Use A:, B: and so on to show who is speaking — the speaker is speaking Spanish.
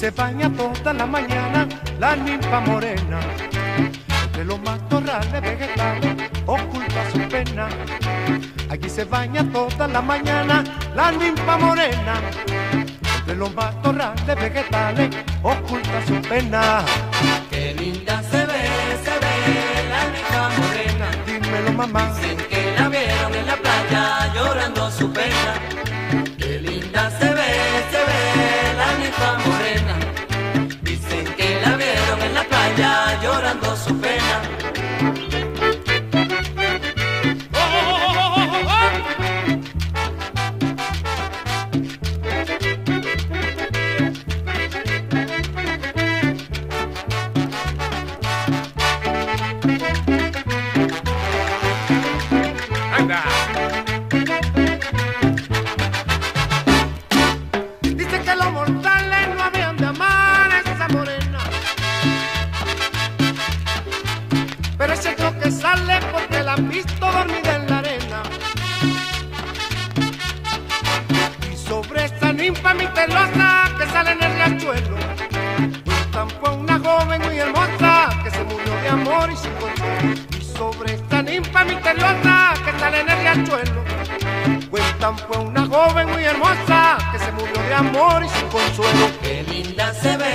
A: se baña toda la mañana la ninfa morena. De los matorrales vegetales oculta su pena. Aquí se baña toda la mañana la ninfa morena. De los matorrales vegetales oculta su pena.
B: Qué linda se ve, se ve la ninfa morena.
A: Dímelo mamá. Han visto dormida en la arena. Y sobre esa ninfa misteriosa que sale en el riachuelo, fue una joven muy hermosa que se murió de amor y sin consuelo. Y sobre esta ninfa misteriosa que sale en el riachuelo, cuentan fue una joven muy hermosa que se murió de amor y sin consuelo.
B: Qué linda se ve